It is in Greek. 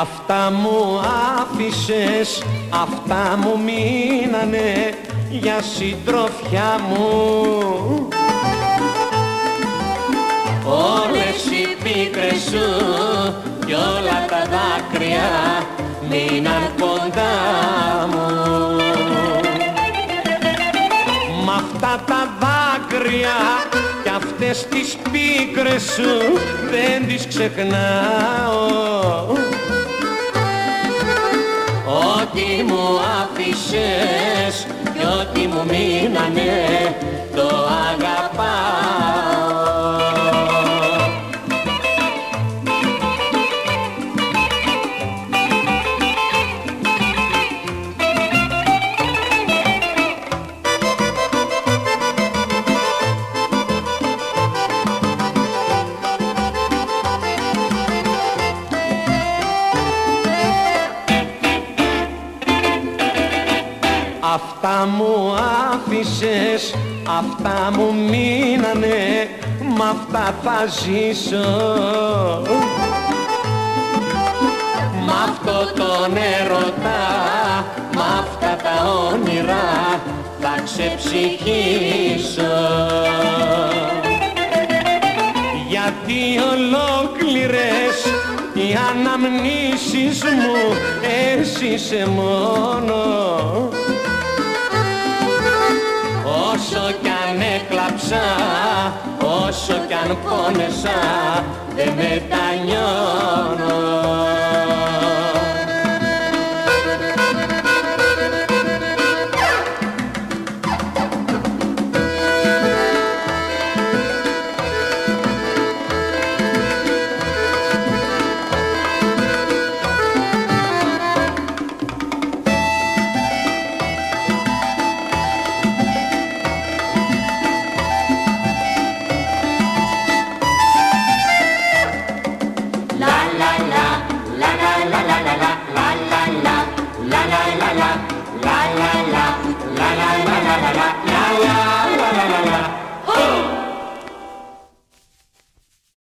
Αυτά μου άφησες, αυτά μου μείνανε για συντροφιά μου. Όλες οι πίκρες σου κι όλα τα δάκρυα μείναν κοντά μου. Μ' αυτά τα δάκρυα κι αυτές τις πίκρες σου δεν τις ξεχνάω Ό,τι μου άφησες κι ό,τι μου μείνανε Αυτά μου άφησες, αυτά μου μείνανε, μ' αυτά θα ζήσω. Μ' αυτό τον έρωτα, μ' αυτά τα όνειρα θα ξεψυχήσω Γιατί ολόκληρες οι αναμνήσεις μου έζησε μόνο. Έκλαψα, όσο κι αν πόνεσα, δεν μετανιώνω